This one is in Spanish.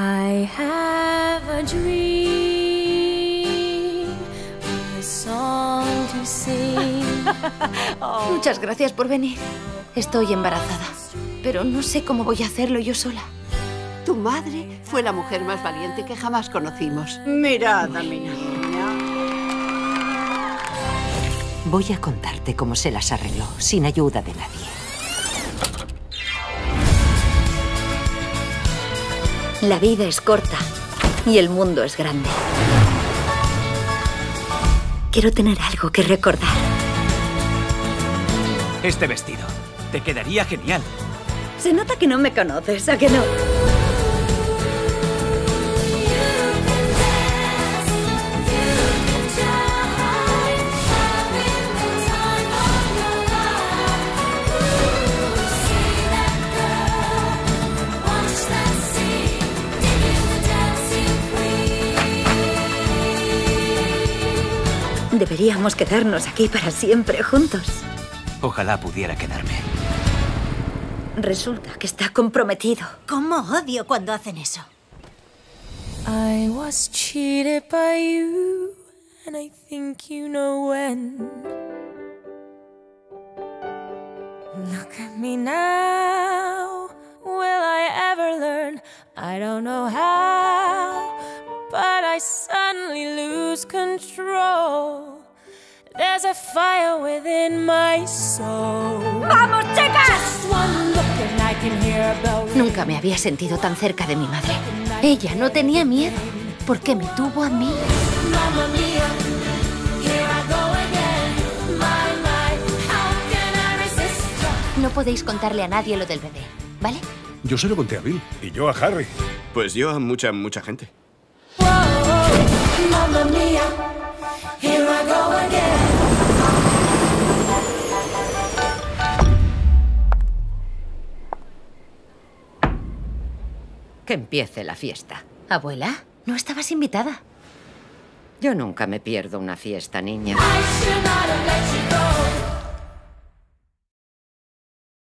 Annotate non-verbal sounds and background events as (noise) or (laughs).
I have a dream, a song to sing. (laughs) Muchas gracias por venir. Estoy embarazada, pero no sé cómo voy a hacerlo yo sola. Tu madre fue la mujer más valiente que jamás conocimos. Mirad a mi niña. Voy a contarte cómo se las arregló, sin ayuda de nadie. La vida es corta y el mundo es grande. Quiero tener algo que recordar. Este vestido te quedaría genial. Se nota que no me conoces, ¿a que no? Deberíamos quedarnos aquí para siempre juntos. Ojalá pudiera quedarme. Resulta que está comprometido. ¿Cómo odio cuando hacen eso? I was cheated by you, and I think you know when. Look at me now. Will I ever learn? I don't know how, but I lose control. There's a fire within my soul. ¡Vamos, chicas! Nunca me había sentido tan cerca de mi madre. Ella no tenía miedo porque me tuvo a mí. Mamma mia, here I go again. My, my, how can I resist? No podéis contarle a nadie lo del bebé, ¿vale? Yo se lo conté a Bill. Y yo a Harry. Pues yo a mucha, mucha gente. Que empiece la fiesta. Abuela, no estabas invitada. Yo nunca me pierdo una fiesta, niña.